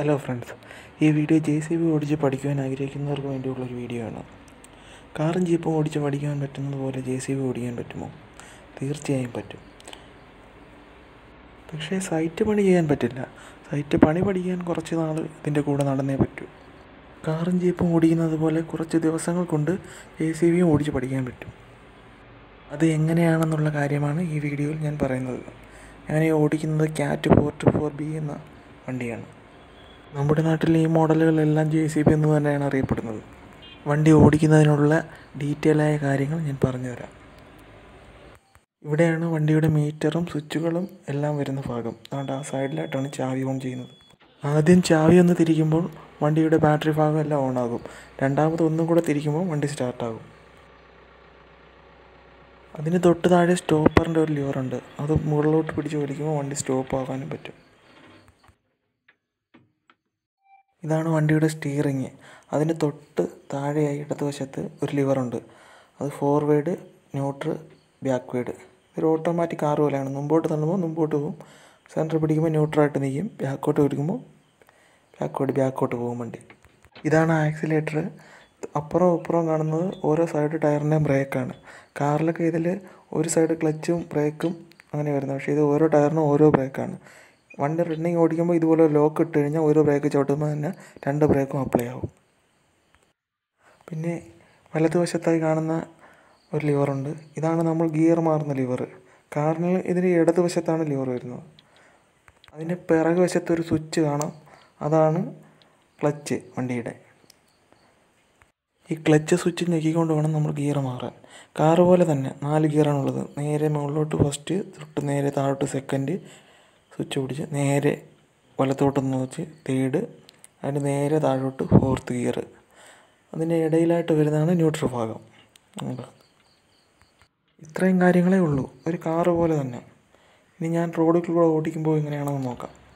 Hello friends ഈ video J C B ഓടിച്ച് പഠിക്കുവാൻ ആഗ്രഹിക്കുന്നവർക്ക് വേണ്ടിയുള്ളൊരു വീഡിയോ ആണ്. കാറും ജീപ്പും ഓടിച്ച് പഠിക്കാൻ പറ്റുന്നത് പോലെ ജെ സി ബി ഓടിക്കാൻ പറ്റുമോ? തീർച്ചയായും പറ്റും. പക്ഷേ സൈറ്റ് പണി ചെയ്യാൻ പറ്റില്ല. സൈറ്റ് പണി പഠിക്കാൻ കുറച്ച് നാൾ ഇതിന്റെ കൂടെ നടന്നേ പറ്റൂ. കാറും ജീപ്പും ഓടിക്കുന്നത് പോലെ കുറച്ച് ദിവസങ്ങൾ കൊണ്ട് ജെ സി ബിയും ഓടിച്ച് പഠിക്കാൻ പറ്റും. അത് എങ്ങനെയാണെന്നുള്ള കാര്യമാണ് ഈ വീഡിയോയിൽ ഞാൻ പറയുന്നത്. അങ്ങനെ ഓടിക്കുന്നത് cat four two four B എന്ന വണ്ടിയാണ്. നമ്മുടെ നാട്ടിൽ ഈ മോഡലുകളെല്ലാം ജെ സി ബി എന്ന് തന്നെയാണ് അറിയപ്പെടുന്നത്. വണ്ടി ഓടിക്കുന്നതിനുള്ള ഡീറ്റെയിൽ ആയ കാര്യങ്ങൾ ഞാൻ പറഞ്ഞു തരാം ഇവിടെയാണ് വണ്ടിയുടെ മീറ്ററും സ്വിച്ചുകളും എല്ലാം വരുന്ന ഭാഗം. അതുകൊണ്ട് ആ സൈഡിലായിട്ടാണ് ചാവി ഓൺ ചെയ്യുന്നത്. ആദ്യം ചാവി ഒന്ന് തിരിക്കുമ്പോൾ വണ്ടിയുടെ ബാറ്ററി ഭാഗം എല്ലാം ഓണാകും രണ്ടാമത് ഒന്നും കൂടെ തിരിക്കുമ്പോൾ വണ്ടി സ്റ്റാർട്ടാകും അതിന് തൊട്ട് താഴെ സ്റ്റോപ്പറിന്റെ ഒരു ലിവറുണ്ട് അത് മുകളിലോട്ട് പിടിച്ച് വലിക്കുമ്പോൾ വണ്ടി സ്റ്റോപ്പ് ആകാനും പറ്റും. ഇതാണ് വണ്ടിയുടെ സ്റ്റിയറിങ് അതിന് തൊട്ട് താഴെയായി ഇടതുവശത്ത് ഒരു ലിവറുണ്ട് അത് ഫോർവേഡ് ന്യൂട്രൽ ബാക്ക്വേഡ് ഒരു ഓട്ടോമാറ്റിക് കാർ പോലെയാണ്. മുമ്പോട്ട് തള്ളുമ്പോൾ മുമ്പോട്ട് പോകും. സെന്റർ പിടിക്കുമ്പോൾ ന്യൂട്രലായിട്ട് നിൽക്കും ബാക്കോട്ട് പിടിക്കുമ്പോൾ ബാക്കോട്ട് ബാക്കോട്ട് പോകും വണ്ടി. ഇതാണ് ആക്സിലേറ്റർ അപ്പുറം അപ്പുറം കാണുന്നത് ഓരോ സൈഡ് ടയറിന്റെയും ബ്രേക്കാണ് കാറിലൊക്കെ ഇതിൽ ഒരു സൈഡ് ക്ലച്ചും ബ്രേക്കും അങ്ങനെ വരുന്നത്. പക്ഷേ ഇത് ഓരോ ടയറിനും ഓരോ ബ്രേക്കാണ് വണ്ടി റണ്ണിങ് ഓടിക്കുമ്പോൾ ഇതുപോലെ ലോക്ക് ഇട്ട് കഴിഞ്ഞാൽ ഒരു ബ്രേക്ക് ചവിട്ടുമ്പോൾ തന്നെ രണ്ട് ബ്രേക്കും അപ്ലൈ ആവും. പിന്നെ വലതുവശത്തായി കാണുന്ന ഒരു ലിവറുണ്ട് ഇതാണ് നമ്മൾ ഗിയർ മാറുന്ന ലിവർ കാറിന് ഇതിന് ഇടതുവശത്താണ് ലിവർ വരുന്നത്. അതിന്റെ പിറകു വശത്ത് ഒരു സ്വിച്ച് കാണാം. അതാണ് ക്ലച്ച് വണ്ടിയുടെ. ഈ ക്ലച്ച് സ്വിച്ച് ഞെക്കിക്കൊണ്ട് വേണം നമ്മൾ ഗിയർ മാറാൻ. കാറ് പോലെ തന്നെ നാല് ഗിയറാണുള്ളത് നേരെ മുകളിലോട്ട് ഫസ്റ്റ് തൊട്ട് നേരെ താഴോട്ട് സെക്കൻഡ് സ്വിച്ച് പിടിച്ച് നേരെ വലത്തോട്ട് വെച്ച് തേർഡ് അതിന് നേരെ താഴോട്ട് ഫോർത്ത് ഗിയർ. അതിന്റെ ഇടയിലായിട്ട് വരുന്നതാണ് ന്യൂട്രൽ ഭാഗം. ഇത്രയും കാര്യങ്ങളേ ഉള്ളൂ. ഒരു കാറ് പോലെ തന്നെ. ഇനി ഞാൻ റോഡിൽ കൂടെ ഓടിക്കുമ്പോൾ എങ്ങനെയാണെന്ന് നോക്കാം.